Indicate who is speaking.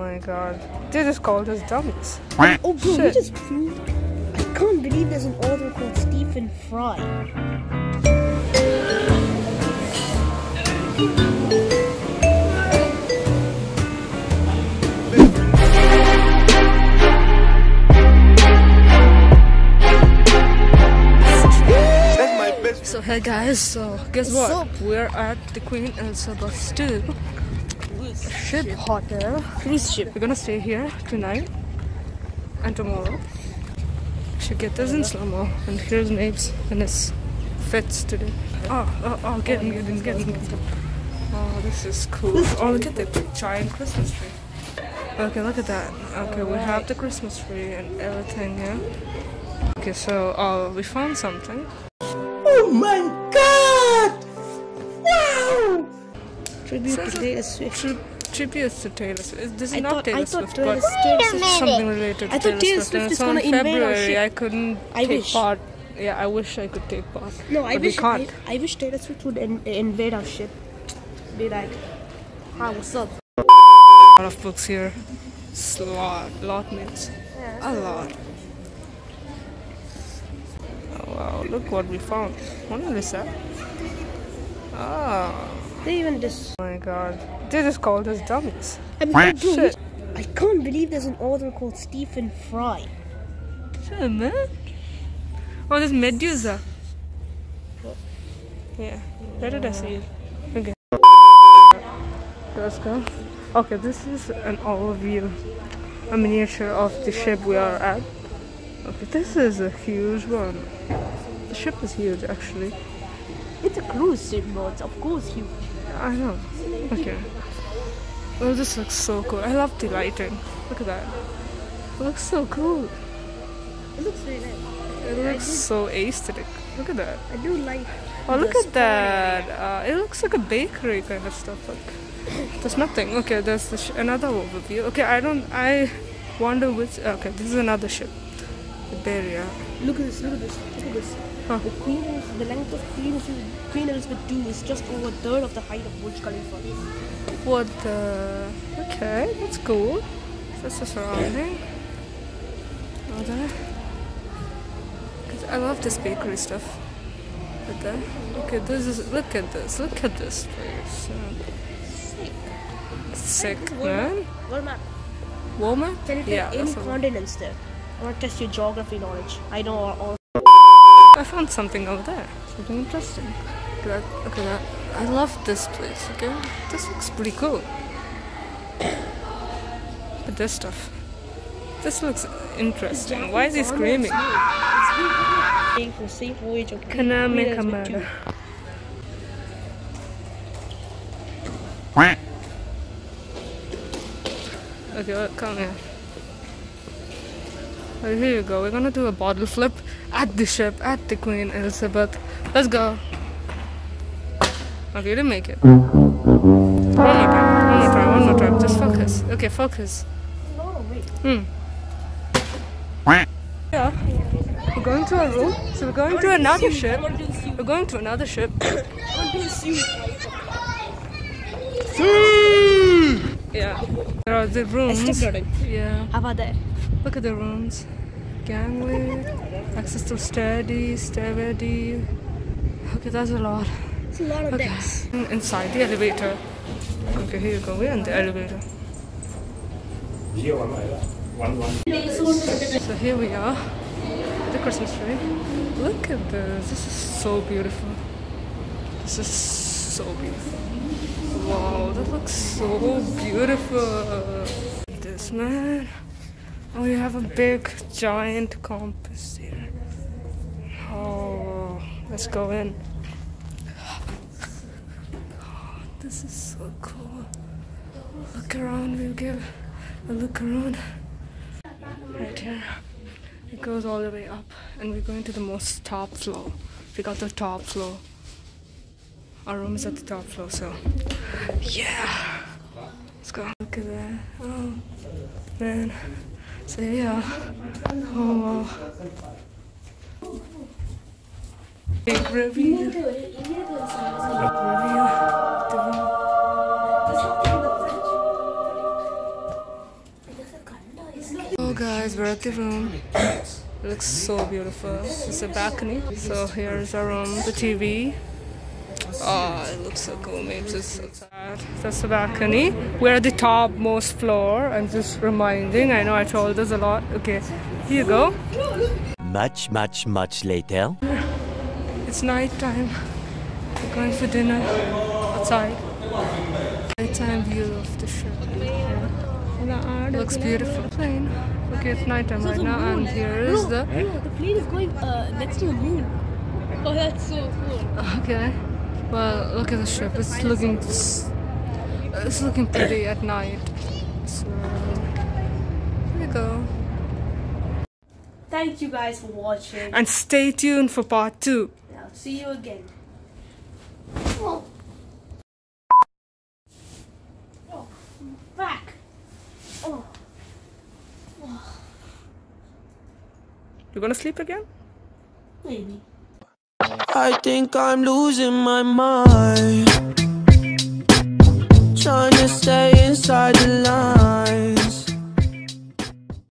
Speaker 1: Oh my god. They just called us dummies.
Speaker 2: Oh, bro, we just proved. I can't believe there's an author called Stephen Fry.
Speaker 3: That's my best
Speaker 1: So hey guys, so guess
Speaker 2: What's
Speaker 1: what?
Speaker 2: up?
Speaker 1: We're at the Queen Elizabeth II ship hotel.
Speaker 2: Cruise ship.
Speaker 1: We're gonna stay here tonight and tomorrow. Should get this in slow mo. And here's Mapes and his fits today. Ah, ah, ah, oh, oh, oh, get him, get him, get him, get him. Oh, this is cool. Oh, look at the giant Christmas tree. Okay, look at that. Okay, we have the Christmas tree and everything, yeah. Okay, so uh, we found something.
Speaker 2: Oh my god! Wow! Tribute to Taylor Swift.
Speaker 1: Tributes to Taylor Swift. This is
Speaker 2: I
Speaker 1: not
Speaker 2: thought,
Speaker 1: Taylor
Speaker 2: I
Speaker 1: Swift,
Speaker 2: Taylor,
Speaker 1: but
Speaker 2: Taylor Swift
Speaker 1: something related to
Speaker 2: I thought Taylor
Speaker 1: Swift.
Speaker 2: Swift is
Speaker 1: it's on
Speaker 2: gonna invade our
Speaker 1: February. I couldn't
Speaker 2: I
Speaker 1: take
Speaker 2: wish.
Speaker 1: part. Yeah, I wish I could take part.
Speaker 2: No, I wish. I, I wish Taylor Swift would in, invade our ship. Be like, hi, what's up?
Speaker 1: A lot of books here. It's a lot. Lot means a lot. Oh, wow, look what we found. What is that? Ah,
Speaker 2: They even just.
Speaker 1: oh my god. They just called us dummies.
Speaker 2: I mean, bro,
Speaker 1: Shit.
Speaker 2: I can't believe there's an author called Stephen Fry.
Speaker 1: Shit, man. Oh, there's Medusa. Yeah, where did I see it? Okay. Let's go. Okay, this is an overview, a miniature of the ship we are at. Okay, this is a huge one. The ship is huge, actually.
Speaker 2: It's a cruise ship, but It's of course huge.
Speaker 1: I know. Okay. Oh, this looks so cool. I love the lighting. Look at that. It looks so cool.
Speaker 2: It looks really nice.
Speaker 1: It looks so aesthetic. Look at that.
Speaker 2: I do like.
Speaker 1: Oh, look at that. Uh, it looks like a bakery kind of stuff. Like, there's nothing. Okay, there's the sh- another overview. Okay, I don't. I wonder which. Okay, this is another ship. The Beria.
Speaker 2: Look at this, look at this, look at this.
Speaker 1: Huh.
Speaker 2: The Queen Elizabeth, the length of Queen Elizabeth, Queen Elizabeth II is just over a third of the height of Burj Khalifa.
Speaker 1: What the? Okay, that's cool. That's the surrounding. There. 'Cause I love this bakery stuff. Look there. Okay, this is. Look at this. Look at this place. Uh, sick, man.
Speaker 2: World map.
Speaker 1: Walmart?
Speaker 2: Can you take
Speaker 1: Yeah,
Speaker 2: any
Speaker 1: Walmart.
Speaker 2: continents there? I want to test your geography knowledge. I know all. All
Speaker 1: I found something over there. Something interesting. Look at that. Look at that. I love this place, okay? This looks pretty cool. But this stuff. This looks interesting. Why is he screaming?
Speaker 2: Staying for safe voyage of
Speaker 1: Kaname Kamara. Okay, look, come here. Okay, here you go. We're gonna do a bottle flip at the ship, at the Queen Elizabeth. Let's go. Okay, you didn't make it. One more time, one more time, one more time. Just focus. Okay, focus. Hmm. Yeah. We're going to a room. So we're going to another ship. We're going to another ship. Yeah. There are the rooms.
Speaker 2: stepped on it.
Speaker 1: Yeah.
Speaker 2: How about that?
Speaker 1: Look at the rooms. Gangway, access to steady, stairway Okay, that's a lot.
Speaker 2: It's a lot of
Speaker 1: Okay.
Speaker 2: decks.
Speaker 1: Inside the elevator. Okay, here you go. We're in the elevator. So here we are. The Christmas tree. Look at this. This is so beautiful. This is so beautiful. Wow, that looks so beautiful. This man. You have a big giant compass here. Oh, let's go in. Oh, this is so cool. Look around, we'll give a look around. Right here. It goes all the way up, and we're going to the most top floor. We got the top floor. Our room is at the top floor, so yeah. Let's go. Look at that. Oh, man. So yeah. Oh wow. Big review. Review. The oh, guys, we're at the room. It looks so beautiful. It's a balcony. So here's our room, the TV. Oh, it looks so cool. Maybe just outside. That's the balcony. We're at the topmost floor. I'm just reminding. I know I told this a lot. Okay, here you go.
Speaker 4: Much, much, much later.
Speaker 1: It's night time. We're going for dinner outside. Nighttime view of the ship. Yeah. Looks beautiful. Plane. Okay, it's nighttime right now, and here is the.
Speaker 2: Bro, the plane is going uh, next to the moon. Oh, that's so cool.
Speaker 1: Okay. Well, look at the ship. It's looking. It's looking pretty at night. So here we go.
Speaker 2: Thank you guys for watching.
Speaker 1: And stay tuned for part two.
Speaker 2: I'll see you again. Oh. Oh, back. Oh.
Speaker 1: You gonna sleep again?
Speaker 2: Maybe.
Speaker 3: I think I'm losing my mind. Trying to stay inside the line.